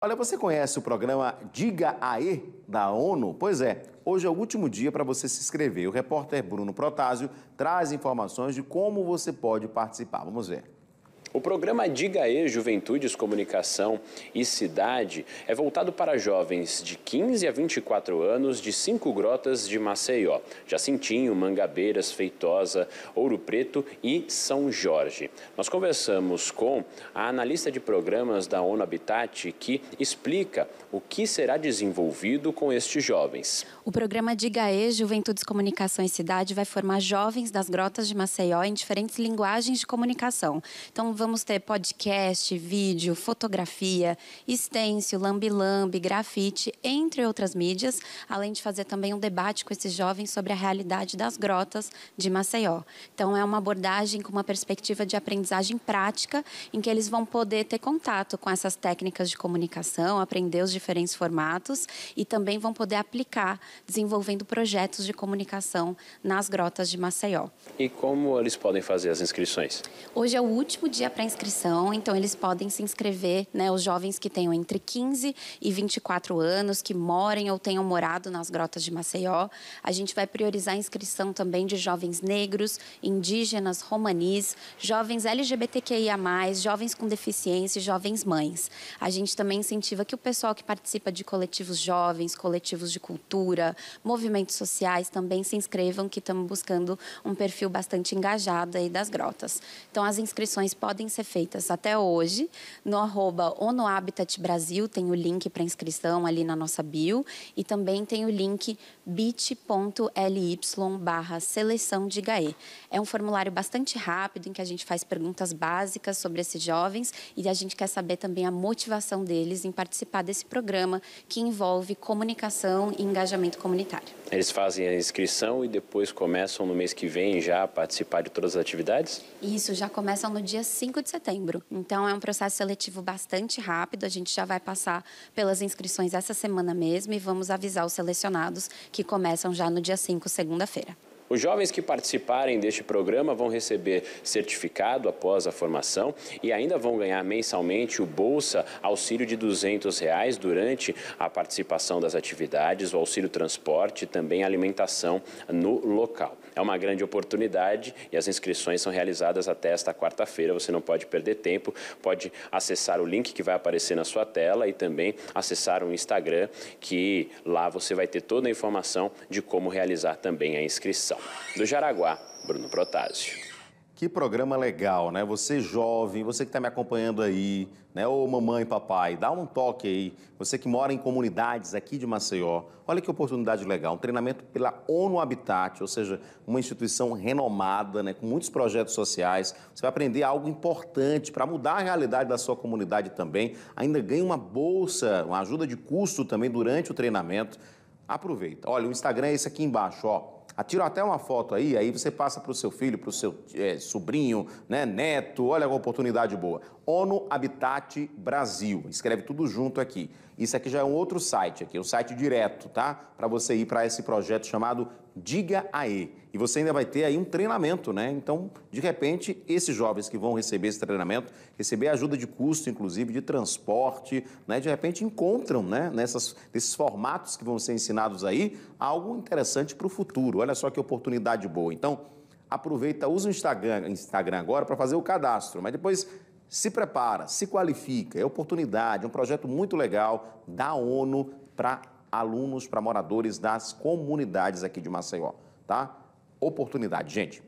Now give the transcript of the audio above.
Olha, você conhece o programa Diga Aê da ONU? Pois é, hoje é o último dia para você se inscrever. O repórter Bruno Protásio traz informações de como você pode participar. Vamos ver. O programa Diga E Juventudes, Comunicação e Cidade é voltado para jovens de 15 a 24 anos de cinco grotas de Maceió, Jacintinho, Mangabeiras, Feitosa, Ouro Preto e São Jorge. Nós conversamos com a analista de programas da ONU Habitat que explica o que será desenvolvido com estes jovens. O programa Diga E Juventudes, Comunicação e Cidade vai formar jovens das grotas de Maceió em diferentes linguagens de comunicação. Então, vamos ter podcast, vídeo, fotografia, stencil, lambi-lambi, grafite, entre outras mídias, além de fazer também um debate com esses jovens sobre a realidade das grotas de Maceió. Então, é uma abordagem com uma perspectiva de aprendizagem prática, em que eles vão poder ter contato com essas técnicas de comunicação, aprender os diferentes formatos e também vão poder aplicar, desenvolvendo projetos de comunicação nas grotas de Maceió. E como eles podem fazer as inscrições? Hoje é o último dia para inscrição, então eles podem se inscrever, né, os jovens que tenham entre 15 e 24 anos, que morem ou tenham morado nas grotas de Maceió. A gente vai priorizar a inscrição também de jovens negros, indígenas, romanis, jovens LGBTQIA+, jovens com deficiência e jovens mães. A gente também incentiva que o pessoal que participa de coletivos jovens, coletivos de cultura, movimentos sociais também se inscrevam, que estamos buscando um perfil bastante engajado aí das grotas. Então, as inscrições podem podem ser feitas até hoje no arroba ONU Habitat Brasil, tem o link para inscrição ali na nossa bio e também tem o link bit.ly barra seleção de GAE. É um formulário bastante rápido em que a gente faz perguntas básicas sobre esses jovens e a gente quer saber também a motivação deles em participar desse programa que envolve comunicação e engajamento comunitário. Eles fazem a inscrição e depois começam no mês que vem já a participar de todas as atividades? Isso, já começam no dia 5 de setembro. Então é um processo seletivo bastante rápido. A gente já vai passar pelas inscrições essa semana mesmo e vamos avisar os selecionados que começam já no dia 5, segunda-feira. Os jovens que participarem deste programa vão receber certificado após a formação e ainda vão ganhar mensalmente o Bolsa Auxílio de 200 reais durante a participação das atividades, o auxílio transporte e também alimentação no local. É uma grande oportunidade e as inscrições são realizadas até esta quarta-feira. Você não pode perder tempo, pode acessar o link que vai aparecer na sua tela e também acessar o Instagram, que lá você vai ter toda a informação de como realizar também a inscrição. Do Jaraguá, Bruno Protásio. Que programa legal, né? Você jovem, você que está me acompanhando aí, né? Ô mamãe, papai, dá um toque aí. Você que mora em comunidades aqui de Maceió, olha que oportunidade legal. Um treinamento pela ONU Habitat, ou seja, uma instituição renomada, né? Com muitos projetos sociais. Você vai aprender algo importante para mudar a realidade da sua comunidade também. Ainda ganha uma bolsa, uma ajuda de custo também durante o treinamento. Aproveita. Olha, o Instagram é esse aqui embaixo, ó Atira até uma foto aí, aí você passa para o seu filho, para o seu é, sobrinho, né, neto, olha a oportunidade boa. ONU Habitat Brasil, escreve tudo junto aqui. Isso aqui já é um outro site, aqui, um site direto, tá? Para você ir para esse projeto chamado Diga Aê. E você ainda vai ter aí um treinamento, né? Então, de repente, esses jovens que vão receber esse treinamento, receber ajuda de custo, inclusive de transporte, né? De repente encontram, né? Nessas, nesses formatos que vão ser ensinados aí, algo interessante para o futuro. Olha só que oportunidade boa. Então, aproveita, usa o Instagram, Instagram agora para fazer o cadastro, mas depois se prepara, se qualifica. É oportunidade, é um projeto muito legal da ONU para alunos, para moradores das comunidades aqui de Maceió, tá? Oportunidade, gente.